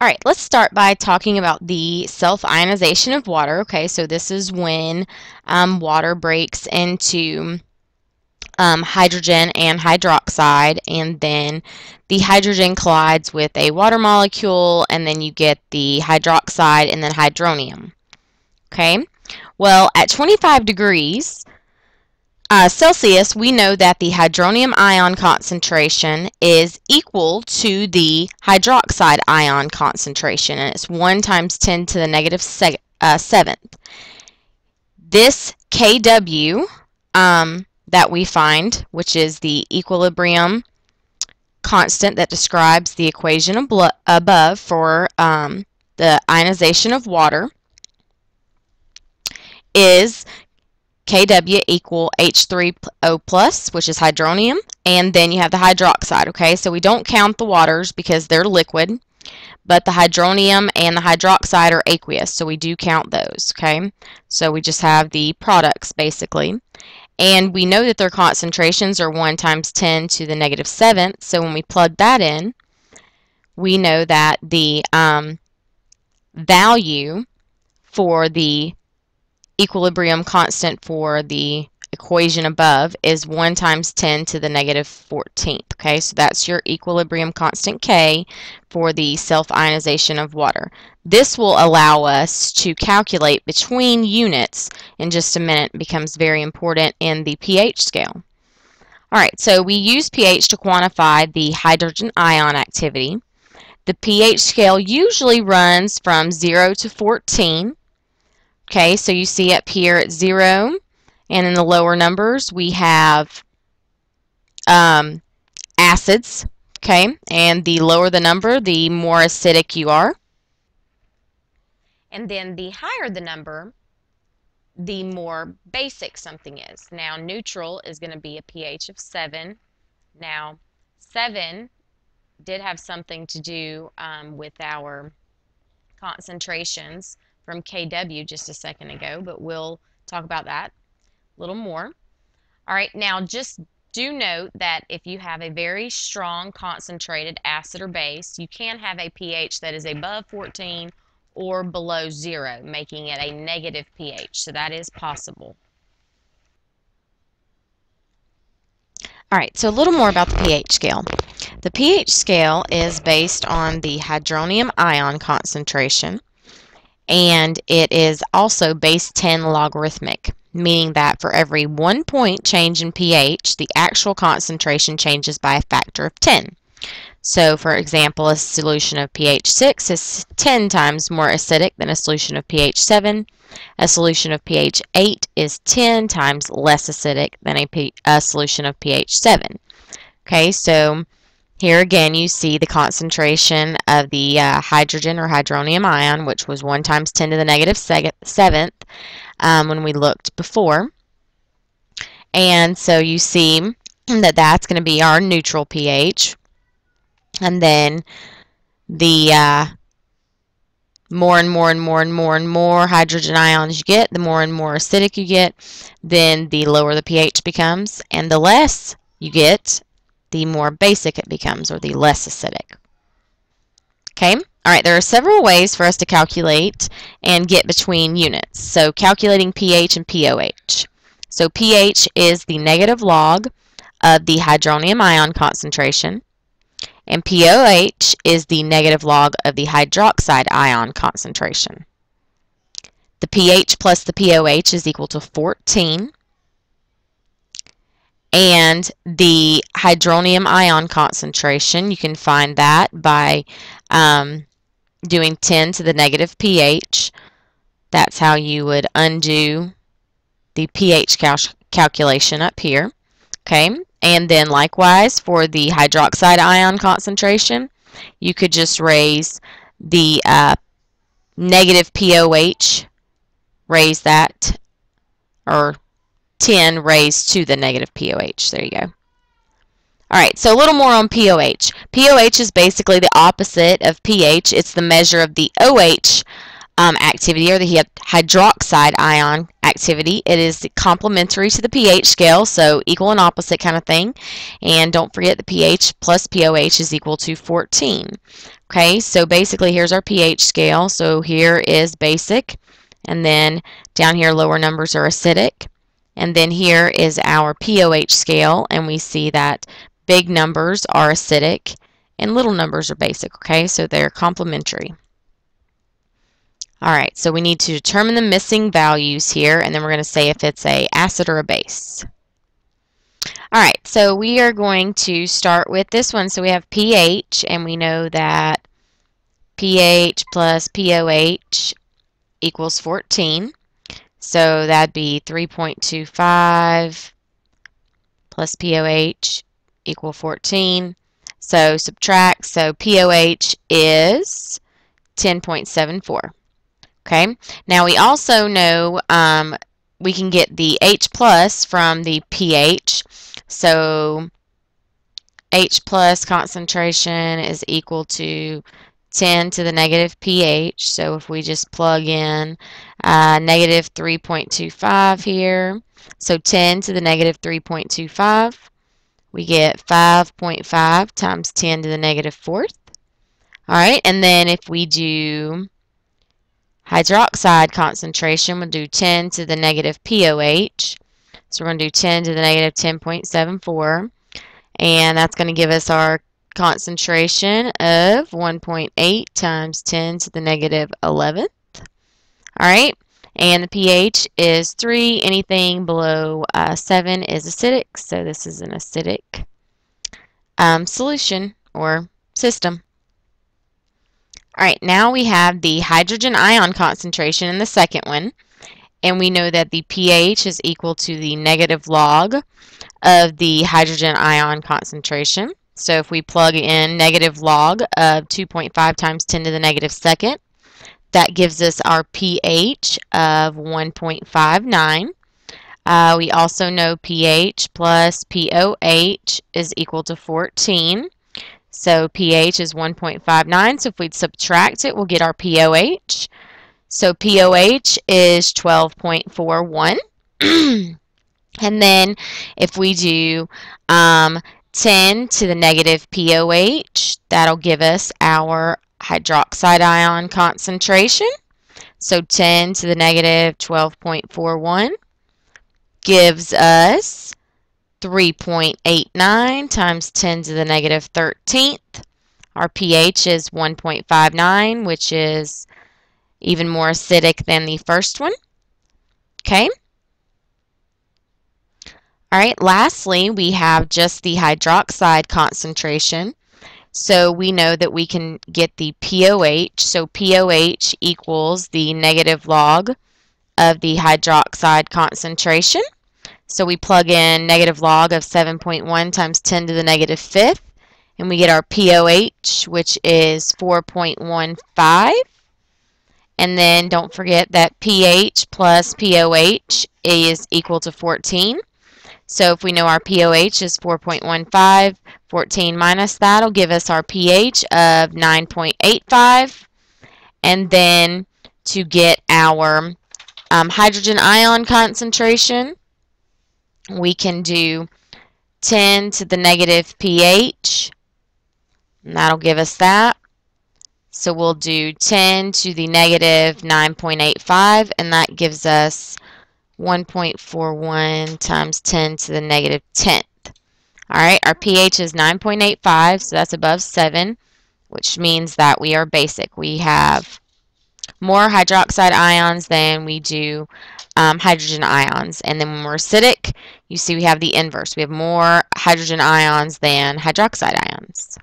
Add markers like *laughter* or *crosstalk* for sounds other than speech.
All right, let's start by talking about the self-ionization of water. Okay, so this is when um, water breaks into um, hydrogen and hydroxide, and then the hydrogen collides with a water molecule, and then you get the hydroxide and then hydronium. Okay, well, at 25 degrees uh, Celsius, we know that the hydronium ion concentration is equal to the hydroxide ion concentration, and it's 1 times 10 to the negative uh, 7th. This Kw um, that we find, which is the equilibrium constant that describes the equation above for um, the ionization of water, is Kw equal H3O plus, which is hydronium, and then you have the hydroxide, okay? So we don't count the waters because they're liquid, but the hydronium and the hydroxide are aqueous, so we do count those, okay? So we just have the products, basically. And we know that their concentrations are 1 times 10 to the negative 7th. So when we plug that in, we know that the um, value for the equilibrium constant for the equation above is 1 times 10 to the negative 14th. Okay, so that's your equilibrium constant K for the self-ionization of water. This will allow us to calculate between units in just a minute. It becomes very important in the pH scale. All right, so we use pH to quantify the hydrogen ion activity. The pH scale usually runs from 0 to 14. Okay, so you see up here at 0, and in the lower numbers we have um, acids. Okay, and the lower the number, the more acidic you are. And then the higher the number, the more basic something is. Now, neutral is going to be a pH of 7. Now, 7 did have something to do um, with our concentrations from KW just a second ago, but we'll talk about that a little more. All right, now just do note that if you have a very strong concentrated acid or base, you can have a pH that is above 14 or below zero, making it a negative pH. So that is possible. All right, so a little more about the pH scale. The pH scale is based on the hydronium ion concentration, and it is also base 10 logarithmic, meaning that for every one point change in pH, the actual concentration changes by a factor of 10. So, for example, a solution of pH 6 is 10 times more acidic than a solution of pH 7. A solution of pH 8 is 10 times less acidic than a, solution of pH 7. Okay, so here again, you see the concentration of the uh, hydrogen or hydronium ion, which was 1 times 10 to the negative 7th um, when we looked before. And so you see that that's going to be our neutral pH. And then the uh, more and more and more and more and more hydrogen ions you get, the more and more acidic you get, then the lower the pH becomes. And the less you get, the more basic it becomes, or the less acidic. Okay, all right, there are several ways for us to calculate and get between units. So calculating pH and pOH. So pH is the negative log of the hydronium ion concentration, and pOH is the negative log of the hydroxide ion concentration. The pH plus the pOH is equal to 14, and the hydronium ion concentration, you can find that by um, doing 10 to the negative pH. That's how you would undo the pH cal calculation up here. Okay, and then likewise for the hydroxide ion concentration, you could just raise the uh, negative pOH, raise that, or 10 raised to the negative pOH. There you go. All right, so a little more on pOH. pOH is basically the opposite of pH. It's the measure of the OH um, activity or the hydroxide ion activity. It is complementary to the pH scale, so equal and opposite kind of thing. And don't forget the pH plus POH is equal to 14. Okay, so basically here's our pH scale. So here is basic, and then down here lower numbers are acidic. And then here is our POH scale, and we see that big numbers are acidic and little numbers are basic, okay? So they're complementary. All right, so we need to determine the missing values here, and then we're going to say if it's a acid or a base. All right, so we are going to start with this one. So we have pH, and we know that pH plus POH equals 14. So that'd be 3.25 plus POH equal 14. So subtract, so POH is 10.74. Okay, now we also know um, we can get the H plus from the pH. So H plus concentration is equal to 10 to the negative pH. So if we just plug in uh, negative 3.25 here, so 10 to the negative 3.25, we get 5.5 times 10 to the negative fourth. All right, and then if we do hydroxide concentration, we'll do 10 to the negative POH. So we're going to do 10 to the negative 10.74. And that's going to give us our concentration of 1.8 times 10 to the negative 11th. All right. And the pH is 3. Anything below uh, 7 is acidic. So this is an acidic um, solution or system. All right, now we have the hydrogen ion concentration in the second one. And we know that the pH is equal to the negative log of the hydrogen ion concentration. So if we plug in negative log of 2.5 times 10 to the negative second, that gives us our pH of 1.59. Uh, we also know pH plus POH is equal to 14. So pH is 1.59. So if we subtract it, we'll get our POH. So POH is 12.41. *clears throat* and then if we do um, 10 to the negative POH, that'll give us our hydroxide ion concentration. So 10 to the negative 12.41 gives us 3.89 times 10 to the negative 13th. Our pH is 1.59, which is even more acidic than the first one. Okay. All right, lastly, we have just the hydroxide concentration. So we know that we can get the POH. So POH equals the negative log of the hydroxide concentration. So we plug in negative log of 7.1 times 10 to the negative fifth, and we get our POH, which is 4.15. And then don't forget that pH plus POH is equal to 14. So if we know our POH is 4.15, 14 minus that will give us our pH of 9.85. And then to get our um, hydrogen ion concentration, we can do 10 to the negative pH, and that'll give us that. So we'll do 10 to the negative 9.85, and that gives us 1.41 times 10 to the negative 10th. All right, our pH is 9.85, so that's above 7, which means that we are basic. We have more hydroxide ions than we do um, hydrogen ions. And then when we're acidic, you see we have the inverse. We have more hydrogen ions than hydroxide ions.